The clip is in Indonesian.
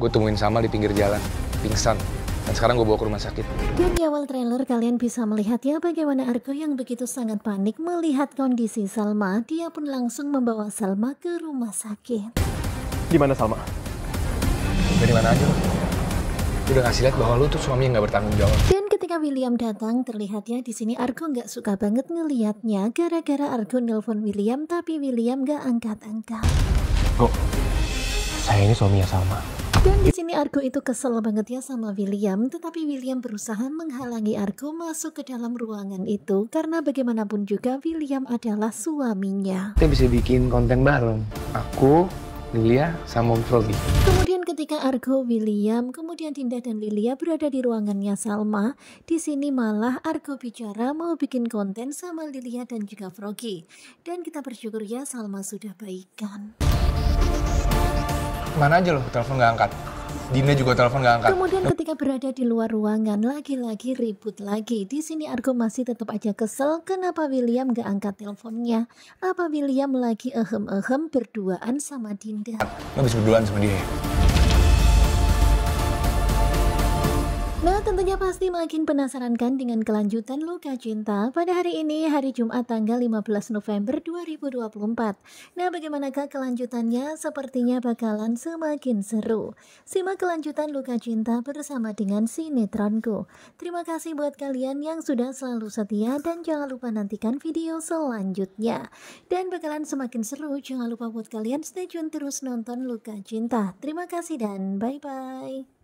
Gue temuin Salma di pinggir jalan, pingsan. Dan sekarang gue bawa ke rumah sakit. Dan di awal trailer kalian bisa melihat ya bagaimana Argo yang begitu sangat panik melihat kondisi Salma. Dia pun langsung membawa Salma ke rumah sakit. Gimana Salma? Dari mana aja lo? Gue udah ngasih lihat bahwa lo tuh suami yang gak bertanggung jawab. Dan ketika William datang, terlihat ya di sini Argo nggak suka banget ngelihatnya gara-gara Argo nelpon William tapi William nggak angkat-angkat. Kok saya ini suaminya Salma. Dan di sini Argo itu kesel banget ya sama William, tetapi William berusaha menghalangi Argo masuk ke dalam ruangan itu karena bagaimanapun juga William adalah suaminya. Kita bisa bikin konten bareng. Aku, Lilia, sama Om Froggy. Kemudian ketika Argo, William, kemudian Dinda dan Lilia berada di ruangannya Salma, di sini malah Argo bicara mau bikin konten sama Lilia dan juga Froggy. Dan kita bersyukur ya Salma sudah baikan. Mana aja lo, telepon gak angkat. Dinda juga telepon gak angkat. Kemudian ketika berada di luar ruangan, lagi-lagi ribut lagi. Di sini Argo masih tetap aja kesel kenapa William gak angkat teleponnya. Apa William lagi ehem-ehem berduaan sama Dinda? Lo berduaan sama dia ya? Nah tentunya pasti makin penasaran kan dengan kelanjutan Luka Cinta pada hari ini hari Jumat tanggal 15 November 2024 Nah bagaimanakah kelanjutannya? Sepertinya bakalan semakin seru. Simak kelanjutan Luka Cinta bersama dengan sinetronku. Terima kasih buat kalian yang sudah selalu setia dan jangan lupa nantikan video selanjutnya. Dan bakalan semakin seru jangan lupa buat kalian stay tune terus nonton Luka Cinta. Terima kasih dan bye bye